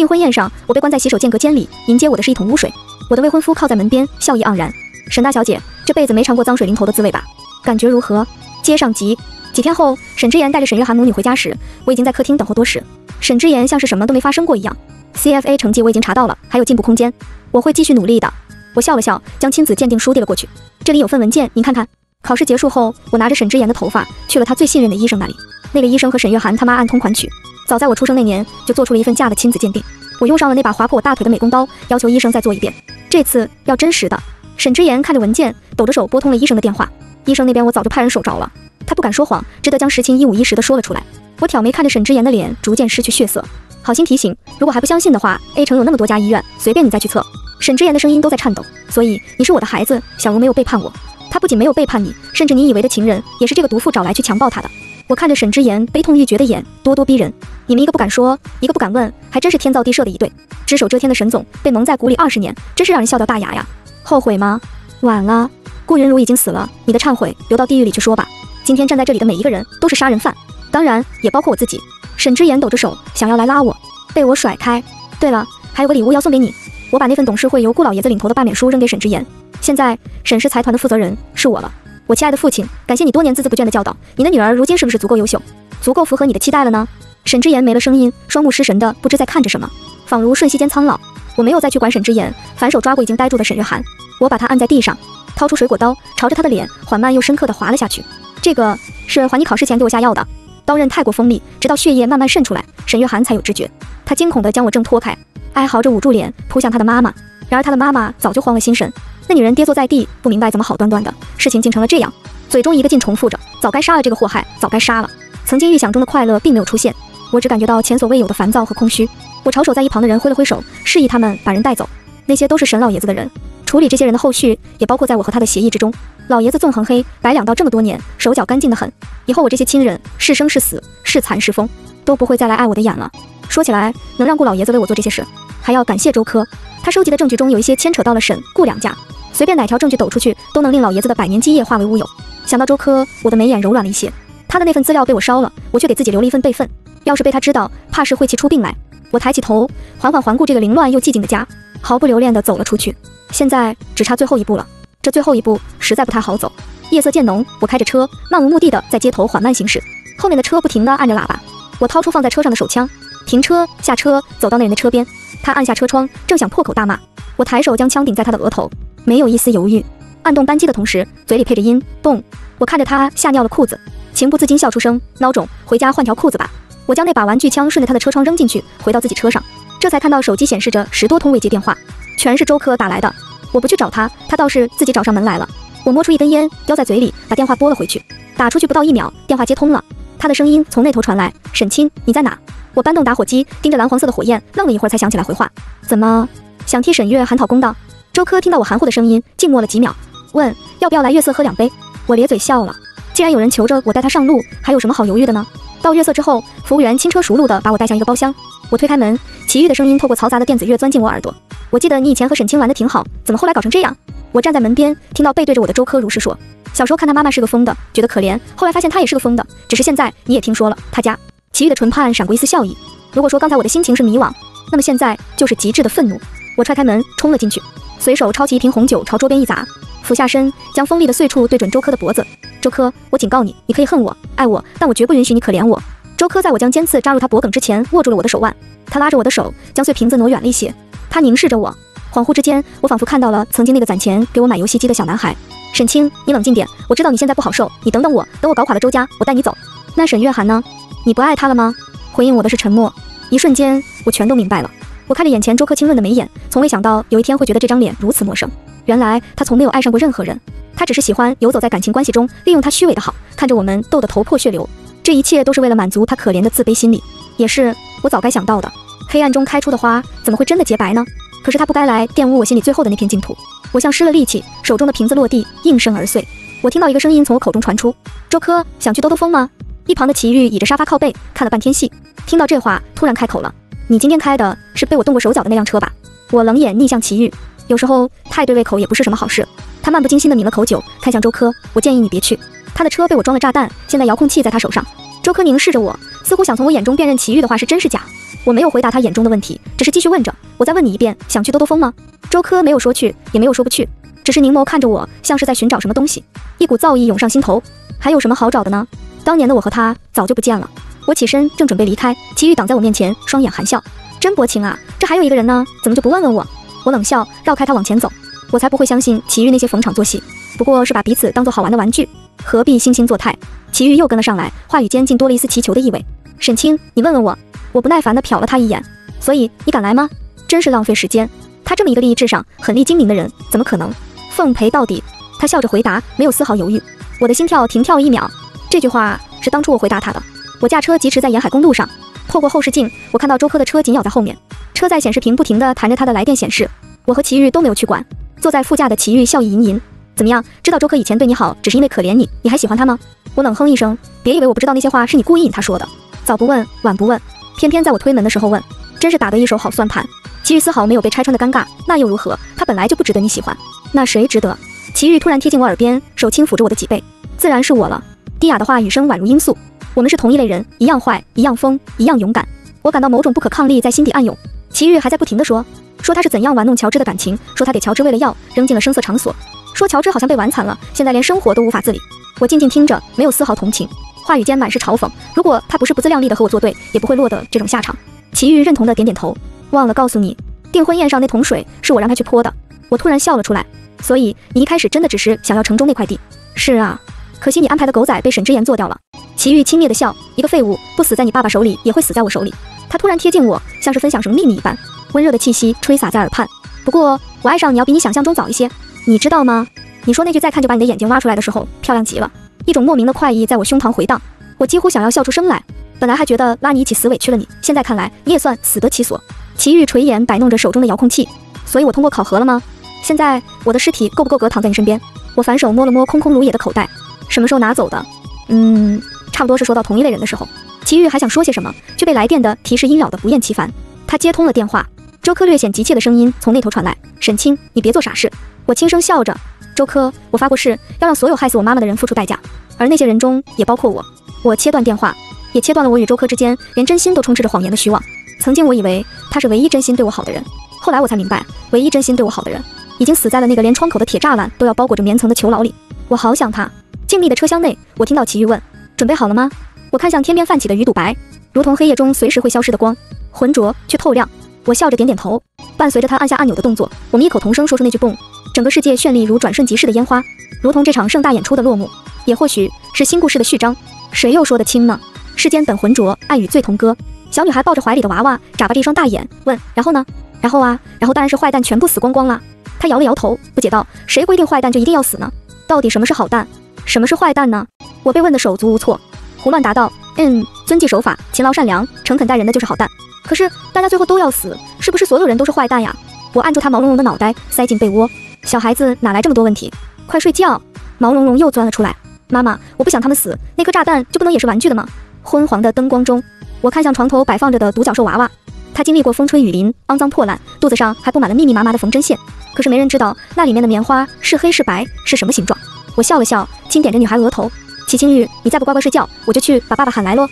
订婚宴上，我被关在洗手间隔间里，迎接我的是一桶污水。我的未婚夫靠在门边，笑意盎然。沈大小姐，这辈子没尝过脏水淋头的滋味吧？感觉如何？接上集。几天后，沈之言带着沈月涵母女回家时，我已经在客厅等候多时。沈之言像是什么都没发生过一样。CFA 成绩我已经查到了，还有进步空间，我会继续努力的。我笑了笑，将亲子鉴定书递了过去。这里有份文件，您看看。考试结束后，我拿着沈之言的头发去了他最信任的医生那里。那个医生和沈月涵他妈暗通款曲，早在我出生那年就做出了一份假的亲子鉴定。我用上了那把划破我大腿的美工刀，要求医生再做一遍，这次要真实的。沈之言看着文件，抖着手拨通了医生的电话。医生那边我早就派人守着了，他不敢说谎，只得将实情一五一十的说了出来。我挑眉看着沈之言的脸，逐渐失去血色。好心提醒，如果还不相信的话，A 城有那么多家医院，随便你再去测。沈之言的声音都在颤抖，所以你是我的孩子，小茹没有背叛我。他不仅没有背叛你，甚至你以为的情人也是这个毒妇找来去强暴他的。我看着沈之言悲痛欲绝的眼，咄咄逼人。你们一个不敢说，一个不敢问，还真是天造地设的一对。只手遮天的沈总被蒙在鼓里二十年，真是让人笑掉大牙呀！后悔吗？晚了，顾云如已经死了，你的忏悔留到地狱里去说吧。今天站在这里的每一个人都是杀人犯，当然也包括我自己。沈之言抖着手想要来拉我，被我甩开。对了，还有个礼物要送给你。我把那份董事会由顾老爷子领头的罢免书扔给沈之言。现在沈氏财团的负责人是我了，我亲爱的父亲，感谢你多年孜孜不倦的教导。你的女儿如今是不是足够优秀，足够符合你的期待了呢？沈之言没了声音，双目失神的不知在看着什么，仿如瞬息间苍老。我没有再去管沈之言，反手抓过已经呆住的沈月涵，我把她按在地上，掏出水果刀，朝着她的脸缓慢又深刻的划了下去。这个是还你考试前给我下药的，刀刃太过锋利，直到血液慢慢渗出来，沈月涵才有知觉。她惊恐的将我挣脱开，哀嚎着捂住脸，扑向她的妈妈。然而她的妈妈早就慌了心神。那女人跌坐在地，不明白怎么好端端的事情竟成了这样，嘴中一个劲重复着：“早该杀了这个祸害，早该杀了。”曾经预想中的快乐并没有出现，我只感觉到前所未有的烦躁和空虚。我朝守在一旁的人挥了挥手，示意他们把人带走。那些都是沈老爷子的人，处理这些人的后续也包括在我和他的协议之中。老爷子纵横黑白两道这么多年，手脚干净的很，以后我这些亲人是生是死，是残是疯，都不会再来碍我的眼了。说起来，能让顾老爷子为我做这些事，还要感谢周科。他收集的证据中有一些牵扯到了沈顾两家。随便哪条证据抖出去，都能令老爷子的百年基业化为乌有。想到周科，我的眉眼柔软了一些。他的那份资料被我烧了，我却给自己留了一份备份。要是被他知道，怕是会气出病来。我抬起头，缓缓环顾这个凌乱又寂静的家，毫不留恋地走了出去。现在只差最后一步了，这最后一步实在不太好走。夜色渐浓，我开着车，漫无目的的在街头缓慢行驶。后面的车不停地按着喇叭。我掏出放在车上的手枪，停车，下车，走到那人的车边。他按下车窗，正想破口大骂，我抬手将枪顶在他的额头。没有一丝犹豫，按动扳机的同时，嘴里配着音，动。我看着他吓尿了裤子，情不自禁笑出声。孬种，回家换条裤子吧。我将那把玩具枪顺着他的车窗扔进去，回到自己车上，这才看到手机显示着十多通未接电话，全是周科打来的。我不去找他，他倒是自己找上门来了。我摸出一根烟，叼在嘴里，把电话拨了回去。打出去不到一秒，电话接通了，他的声音从那头传来：“沈清，你在哪？”我搬动打火机，盯着蓝黄色的火焰，愣了一会儿，才想起来回话：“怎么想替沈月喊讨公道？”周科听到我含糊的声音，静默了几秒，问要不要来月色喝两杯。我咧嘴笑了。既然有人求着我带他上路，还有什么好犹豫的呢？到月色之后，服务员轻车熟路地把我带向一个包厢。我推开门，奇遇的声音透过嘈杂的电子乐钻进我耳朵。我记得你以前和沈清玩的挺好，怎么后来搞成这样？我站在门边，听到背对着我的周科如是说。小时候看他妈妈是个疯的，觉得可怜，后来发现他也是个疯的，只是现在你也听说了他家。奇遇的唇畔闪过一丝笑意。如果说刚才我的心情是迷惘，那么现在就是极致的愤怒。我踹开门，冲了进去。随手抄起一瓶红酒，朝桌边一砸，俯下身，将锋利的碎处对准周科的脖子。周科，我警告你，你可以恨我、爱我，但我绝不允许你可怜我。周科在我将尖刺扎入他脖颈之前，握住了我的手腕。他拉着我的手，将碎瓶子挪远了一些。他凝视着我，恍惚之间，我仿佛看到了曾经那个攒钱给我买游戏机的小男孩。沈清，你冷静点，我知道你现在不好受，你等等我，等我搞垮了周家，我带你走。那沈月涵呢？你不爱他了吗？回应我的是沉默。一瞬间，我全都明白了。我看着眼前周克清润的眉眼，从未想到有一天会觉得这张脸如此陌生。原来他从没有爱上过任何人，他只是喜欢游走在感情关系中，利用他虚伪的好，看着我们斗得头破血流。这一切都是为了满足他可怜的自卑心理，也是我早该想到的。黑暗中开出的花怎么会真的洁白呢？可是他不该来玷污我心里最后的那片净土。我像失了力气，手中的瓶子落地，应声而碎。我听到一个声音从我口中传出：“周科，想去兜兜风吗？”一旁的齐玉倚着沙发靠背，看了半天戏，听到这话，突然开口了。你今天开的是被我动过手脚的那辆车吧？我冷眼逆向齐豫，有时候太对胃口也不是什么好事。他漫不经心地抿了口酒，看向周科，我建议你别去。他的车被我装了炸弹，现在遥控器在他手上。周科凝视着我，似乎想从我眼中辨认齐豫的话是真是假。我没有回答他眼中的问题，只是继续问着。我再问你一遍，想去兜兜风吗？周科没有说去，也没有说不去，只是凝眸看着我，像是在寻找什么东西。一股躁意涌上心头。还有什么好找的呢？当年的我和他早就不见了。我起身正准备离开，齐豫挡在我面前，双眼含笑。真薄情啊！这还有一个人呢，怎么就不问问我？我冷笑，绕开他往前走。我才不会相信齐豫那些逢场作戏，不过是把彼此当做好玩的玩具，何必惺惺作态？齐豫又跟了上来，话语间竟多了一丝祈求的意味。沈清，你问问我。我不耐烦地瞟了他一眼。所以你敢来吗？真是浪费时间。他这么一个利益至上、狠厉精明的人，怎么可能奉陪到底？他笑着回答，没有丝毫犹豫。我的心跳停跳了一秒。这句话是当初我回答他的。我驾车疾驰在沿海公路上，透过后视镜，我看到周科的车紧咬在后面，车载显示屏不停地弹着他的来电显示。我和齐豫都没有去管。坐在副驾的齐豫笑意盈盈。怎么样？知道周科以前对你好，只是因为可怜你，你还喜欢他吗？我冷哼一声，别以为我不知道那些话是你故意引他说的。早不问，晚不问，偏偏在我推门的时候问，真是打得一手好算盘。齐豫丝毫没有被拆穿的尴尬，那又如何？他本来就不值得你喜欢，那谁值得？齐豫突然贴近我耳边，手轻抚着我的脊背，自然是我了。低哑的话语声宛如罂粟。我们是同一类人，一样坏，一样疯，一样勇敢。我感到某种不可抗力在心底暗涌。齐豫还在不停地说。说他是怎样玩弄乔治的感情，说他给乔治喂了药，扔进了声色场所，说乔治好像被玩惨了，现在连生活都无法自理。我静静听着，没有丝毫同情，话语间满是嘲讽。如果他不是不自量力的和我作对，也不会落得这种下场。齐豫认同的点点头。忘了告诉你，订婚宴上那桶水是我让他去泼的。我突然笑了出来。所以你一开始真的只是想要城中那块地？是啊，可惜你安排的狗仔被沈之言做掉了。齐豫轻蔑的笑，一个废物不死在你爸爸手里，也会死在我手里。他突然贴近我，像是分享什么秘密一般。温热的气息吹洒在耳畔。不过，我爱上你要比你想象中早一些，你知道吗？你说那句再看就把你的眼睛挖出来的时候，漂亮极了。一种莫名的快意在我胸膛回荡，我几乎想要笑出声来。本来还觉得拉你一起死委屈了你，现在看来你也算死得其所。齐豫垂眼摆弄着手中的遥控器，所以我通过考核了吗？现在我的尸体够不够格躺在你身边？我反手摸了摸空空如也的口袋，什么时候拿走的？嗯，差不多是说到同一类人的时候。齐豫还想说些什么，却被来电的提示音扰得不厌其烦。他接通了电话。周科略显急切的声音从那头传来：“沈清，你别做傻事。”我轻声笑着：“周科，我发过誓，要让所有害死我妈妈的人付出代价，而那些人中也包括我。”我切断电话，也切断了我与周科之间连真心都充斥着谎言的虚妄。曾经我以为他是唯一真心对我好的人，后来我才明白，唯一真心对我好的人，已经死在了那个连窗口的铁栅栏都要包裹着棉层的囚牢里。我好想他。静谧的车厢内，我听到齐豫问：“准备好了吗？”我看向天边泛起的鱼肚白，如同黑夜中随时会消失的光，浑浊却透亮。我笑着点点头，伴随着他按下按钮的动作，我们异口同声说出那句“蹦”，整个世界绚丽如转瞬即逝的烟花，如同这场盛大演出的落幕，也或许是新故事的序章。谁又说得清呢？世间本浑浊，爱与醉同歌。小女孩抱着怀里的娃娃，眨巴着一双大眼，问：“然后呢？然后啊？然后当然是坏蛋全部死光光了。”她摇了摇头，不解道：“谁规定坏蛋就一定要死呢？到底什么是好蛋，什么是坏蛋呢？”我被问得手足无措，胡乱答道：“嗯，遵纪守法，勤劳善良，诚恳待人的就是好蛋。”可是大家最后都要死，是不是所有人都是坏蛋呀？我按住他毛茸茸的脑袋，塞进被窝。小孩子哪来这么多问题？快睡觉。毛茸茸又钻了出来。妈妈，我不想他们死，那颗炸弹就不能也是玩具的吗？昏黄的灯光中，我看向床头摆放着的独角兽娃娃，它经历过风吹雨淋，肮脏破烂，肚子上还布满了密密麻麻的缝针线。可是没人知道那里面的棉花是黑是白，是什么形状。我笑了笑，轻点着女孩额头。齐青玉，你再不乖乖睡觉，我就去把爸爸喊来喽。